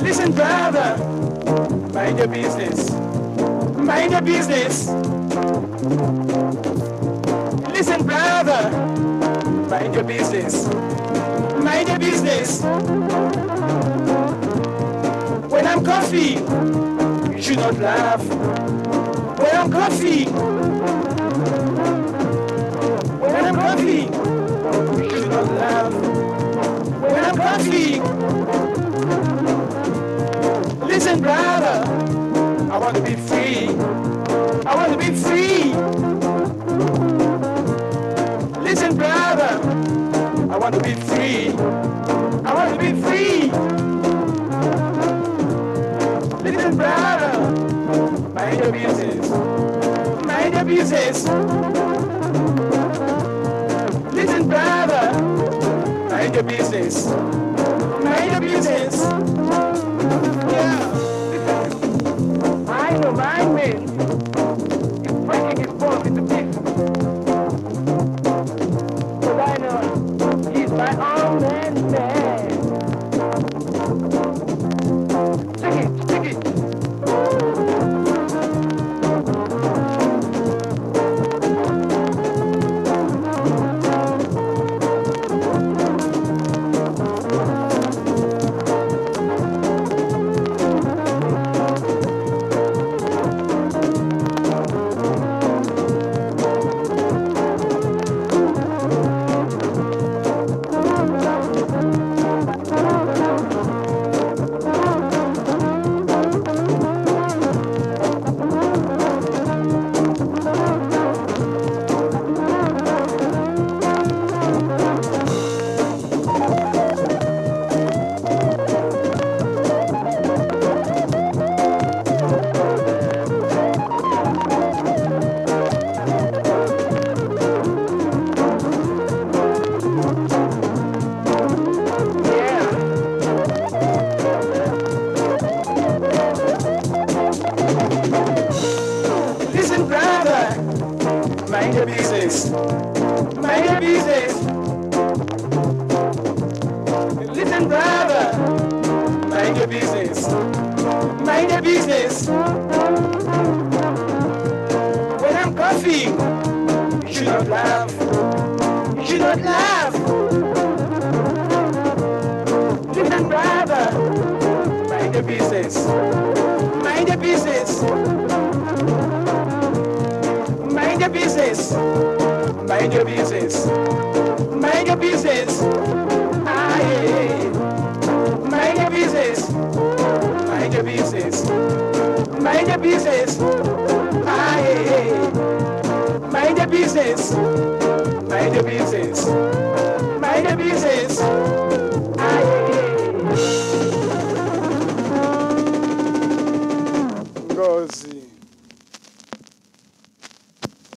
Listen, brother, mind your business. Mind your business. Listen, brother, mind your business. Mind your business. When I'm coughing, you should not laugh. When I'm coughing, when I'm coughing, you should not laugh. When I'm coughing, To be free. Listen, brother, I want to be free. I want to be free. Listen, brother, mind your business. Mind your business. Listen, brother, mind your business. Mind your business. Yeah. I know my man my own man. Your business. Mind your business. Listen, brother, mind your business. Mind your business. When I'm coughing, you should not laugh. You should not laugh. Listen, brother, mind your business. Mind your business. Your business. Mind your business. Mind your business. Ah, yeah. Mind your business. Mind your business. Mind your business. Ah, yeah, yeah. Mind your business. Mind your business. Mind your business.